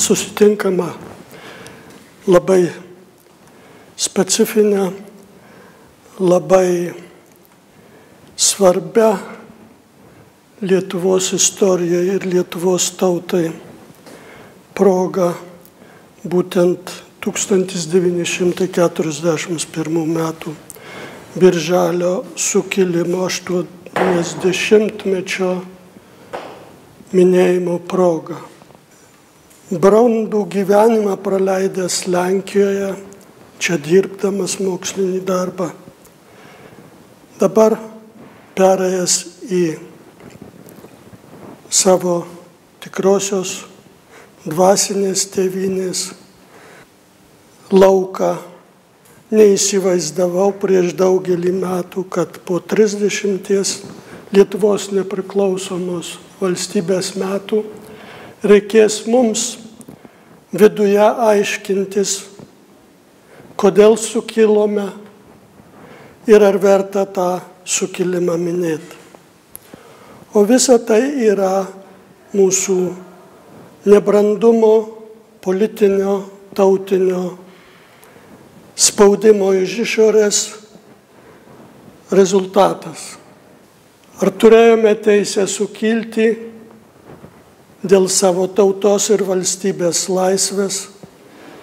susitinkama labai specifinę, labai svarbia Lietuvos istorijai ir Lietuvos tautai proga būtent 1941 metų Birželio sukilimo 80-mečio minėjimo proga. Brandų gyvenimą praleidęs Lenkijoje, čia dirbdamas mokslinį darbą, dabar perėjęs į savo tikrosios dvasinės tėvynės lauką. Neįsivaizdavau prieš daugelį metų, kad po 30 Lietuvos nepriklausomos valstybės metų reikės mums viduje aiškintis, kodėl sukilome ir ar verta tą sukilimą minėti. O visa tai yra mūsų nebrandumo, politinio, tautinio spaudimo iš išorės rezultatas. Ar turėjome teisę sukilti dėl savo tautos ir valstybės laisvės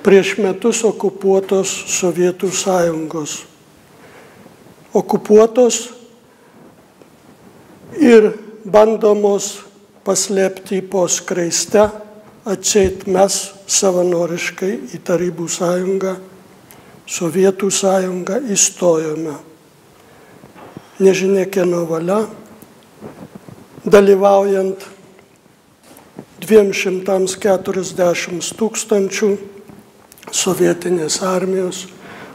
prieš metus okupuotos Sovietų sąjungos. Okupuotos ir bandomos paslėpti po skreiste, atseit mes savanoriškai į Tarybų sąjungą, Sovietų sąjungą įstojome. Nežinia kieno valia, dalyvaujant 240 tūkstančių sovietinės armijos,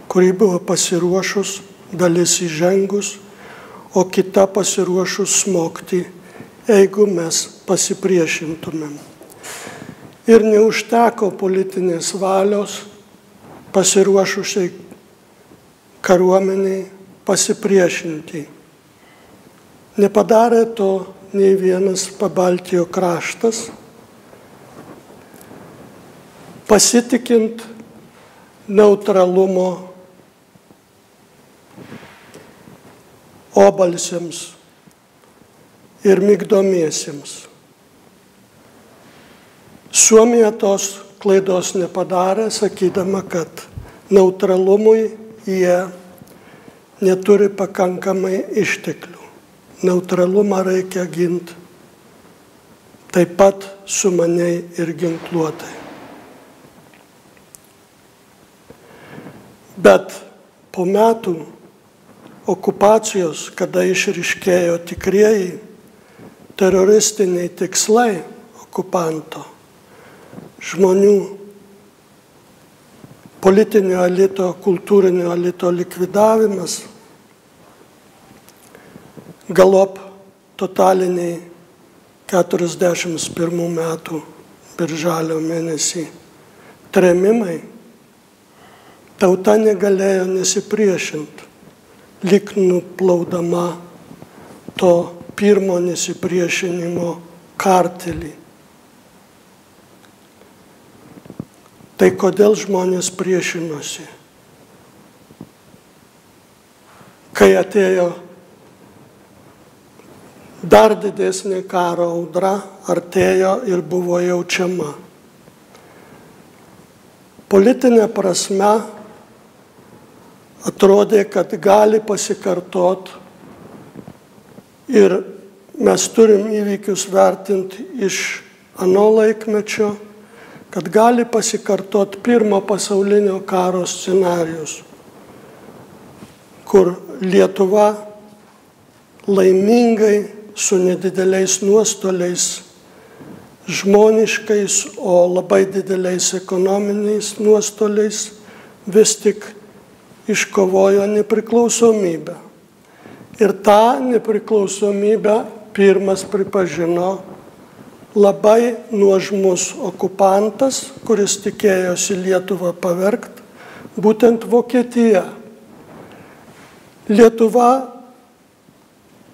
kuri buvo pasiruošus, dalis įžengus, o kita pasiruošus smogti, jeigu mes pasipriešintumėm. Ir neužteko politinės valios pasiruošusiai kariuomeniai pasipriešinti. Nepadarė to nei vienas pabaltijo kraštas, pasitikint neutralumo obalsiams ir mygdomiesiems. Suomija tos klaidos nepadarė, sakydama, kad neutralumui jie neturi pakankamai išteklių. Neutralumą reikia ginti taip pat sumaniai ir ginkluotai. Bet po metų okupacijos, kada išriškėjo tikrieji teroristiniai tikslai okupanto, žmonių politinio elito, kultūrinio elito likvidavimas, galop totaliniai 41 metų birželio mėnesį tremimai, tauta negalėjo nesipriešinti, lik nuplaudama to pirmo nesipriešinimo kartelį. Tai kodėl žmonės priešinosi? Kai atėjo dar didesnė karo audra, artėjo ir buvo jaučiama. Politinė prasme atrodė, kad gali pasikartot. Ir mes turim įvykius vertinti iš ano laikmečio kad gali pasikartot pirmo pasaulinio karo scenarius, kur Lietuva laimingai su nedideliais nuostoliais, žmoniškais, o labai dideliais ekonominiais nuostoliais vis tik iškovojo nepriklausomybę. Ir tą nepriklausomybę pirmas pripažino labai nuožmus okupantas, kuris tikėjosi Lietuvą pavergt, būtent Vokietija. Lietuva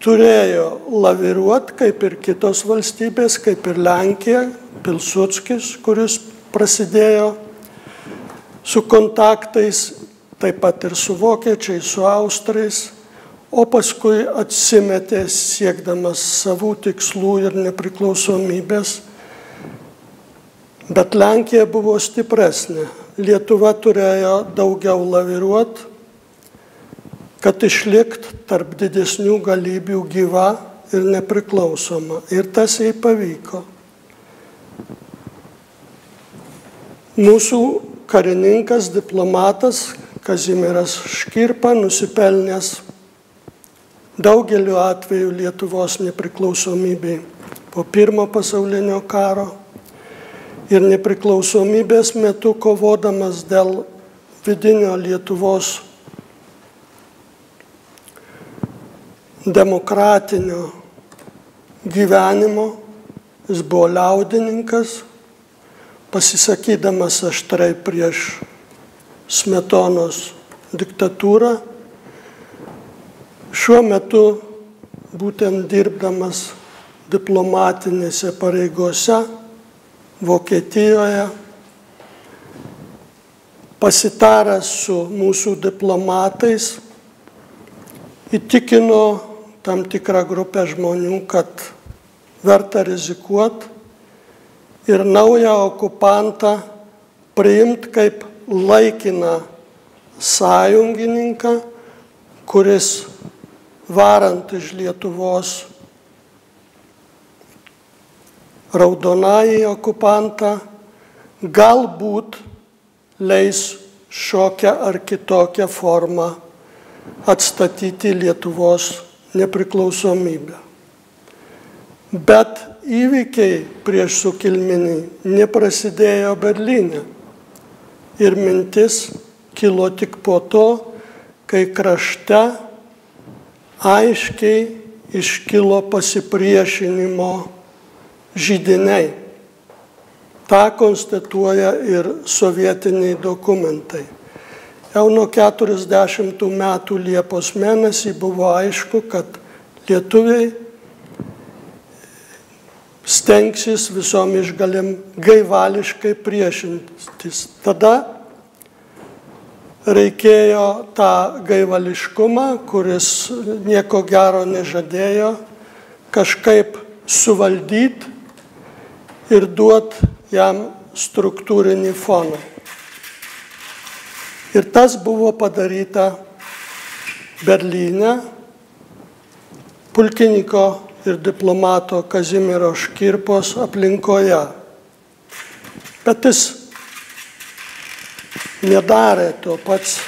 turėjo laviruoti, kaip ir kitos valstybės, kaip ir Lenkija, Pilsudskis, kuris prasidėjo su kontaktais, taip pat ir su vokiečiais, su austrais, o paskui atsimetė siekdamas savų tikslų ir nepriklausomybės. Bet Lenkija buvo stipresnė. Lietuva turėjo daugiau laviruot, kad išlikt tarp didesnių galybių gyva ir nepriklausoma. Ir tas jai pavyko. Mūsų karininkas, diplomatas Kazimiras Škirpa nusipelnęs daugeliu atveju Lietuvos nepriklausomybei po pirmo pasaulinio karo ir nepriklausomybės metu kovodamas dėl vidinio Lietuvos demokratinio gyvenimo, jis buvo liaudininkas, pasisakydamas aštrai prieš smetonos diktatūrą, šiuo metu būtent dirbdamas diplomatinėse pareigose Vokietijoje, pasitaręs su mūsų diplomatais, įtikino tam tikrą grupę žmonių, kad verta rizikuoti ir naują okupantą priimti kaip laikiną sąjungininką, kuris varant iš Lietuvos raudonąjį okupantą galbūt leis šiokią ar kitokią formą atstatyti Lietuvos nepriklausomybę. Bet įvykiai prieš sukilminį neprasidėjo Berlyne. Ir mintis kilo tik po to, kai krašte aiškiai iškilo pasipriešinimo žydiniai. Ta konstatuoja ir sovietiniai dokumentai. Jau nuo 40 metų Liepos mėnesį buvo aišku, kad lietuviai stengsis visom išgalim gaivališkai priešintis. Tada reikėjo tą gaivališkumą, kuris nieko gero nežadėjo, kažkaip suvaldyti ir duoti jam struktūrinį foną. Ir tas buvo padaryta Berlyne, pulkininko ir diplomato Kazimiero Škirpos aplinkoje. Bet jis nedarė to pats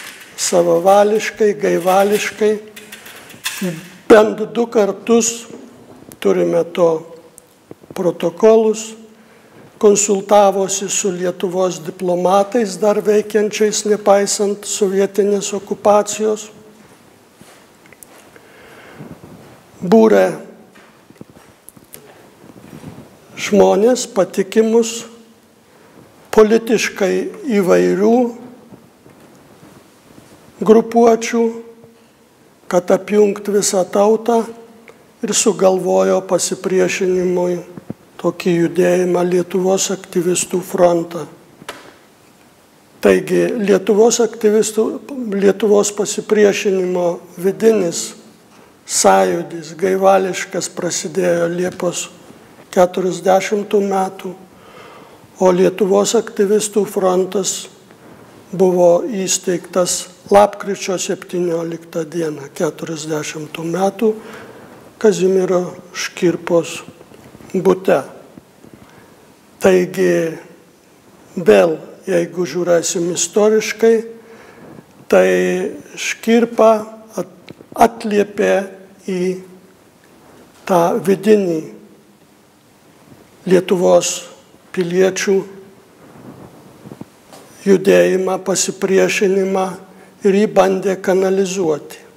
savavališkai, gaivališkai. Bent du kartus turime to protokolus, konsultavosi su Lietuvos diplomatais dar veikiančiais, nepaisant sovietinės okupacijos. Būrė žmonės patikimus, politiškai įvairių grupuočių, kad apjungti visą tautą ir sugalvojo pasipriešinimui tokį judėjimą Lietuvos aktyvistų frontą. Taigi Lietuvos aktyvistų, Lietuvos pasipriešinimo vidinis sąjūdis gaivališkas prasidėjo Liepos 40 metų, o Lietuvos aktyvistų frontas buvo įsteigtas lapkričio 17 dieną 40 metų Kazimiero Škirpos būte. Taigi vėl, jeigu žiūrėsim istoriškai, tai škirpa atliepė į tą vidinį Lietuvos piliečių judėjimą, pasipriešinimą ir jį bandė kanalizuoti.